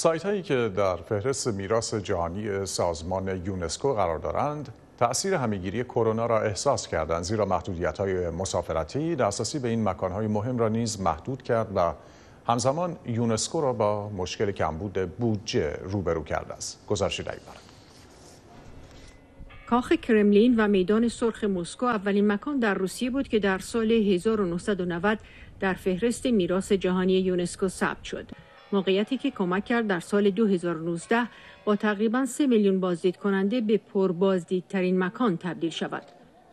سایت هایی که در فهرست میراث جهانی سازمان یونسکو قرار دارند تأثیر همهگیری کرونا را احساس کردند زیرا محدودیت های مسافرتی دسترسی به این مکان های مهم را نیز محدود کرد و همزمان یونسکو را با مشکل کمبود بودجه روبرو کرده است گزارشی کاخ کرملین و میدان سرخ مسکو اولین مکان در روسیه بود که در سال 1990 در فهرست میراث جهانی یونسکو ثبت شد. موقعیتی که کمک کرد در سال 2019 با تقریبا 3 میلیون بازدید کننده به پربازدیدترین مکان تبدیل شود.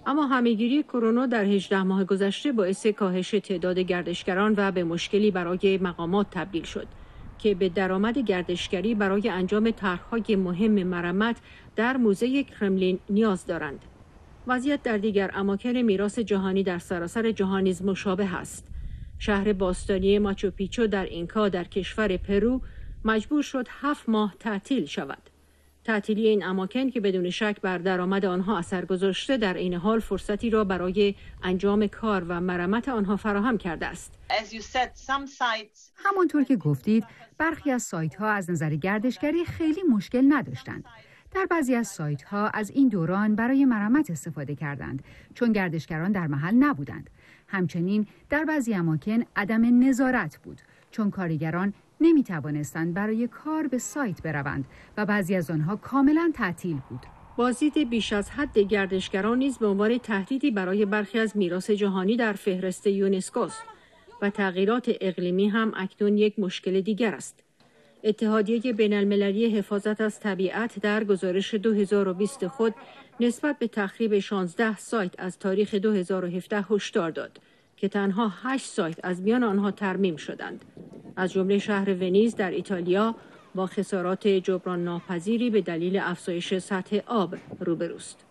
اما همهگیری کرونا در 18 ماه گذشته باعث کاهش تعداد گردشگران و به مشکلی برای مقامات تبدیل شد. که به درآمد گردشگری برای انجام طرحهای مهم مرمت در موزه کرملین نیاز دارند. وضعیت در دیگر اماکن میراث جهانی در سراسر جهان نیز مشابه است. شهر باستانی ماچو در اینکا در کشور پرو مجبور شد هفت ماه تعطیل شود. تعطیلی این اماکن که بدون شک بر درآمد آنها اثر گذاشته در این حال فرصتی را برای انجام کار و مرمت آنها فراهم کرده است. همانطور که گفتید برخی از سایت ها از نظر گردشگری خیلی مشکل نداشتند. در بعضی از سایت ها از این دوران برای مرمت استفاده کردند چون گردشگران در محل نبودند. همچنین در بعضی اماکن عدم نظارت بود چون کارگران نمی توانستند برای کار به سایت بروند و بعضی از آنها کاملا تعطیل بود. بازدید بیش از حد گردشگران نیز به عنوان تهدیدی برای برخی از میراث جهانی در فهرست یونسکو و تغییرات اقلیمی هم اکنون یک مشکل دیگر است. اتحادیه بین المللی حفاظت از طبیعت در گزارش 2020 خود نسبت به تخریب 16 سایت از تاریخ 2017 هشدار داد که تنها 8 سایت از میان آنها ترمیم شدند. از جمله شهر ونیز در ایتالیا با خسارات جبران ناپذیری به دلیل افزایش سطح آب روبروست.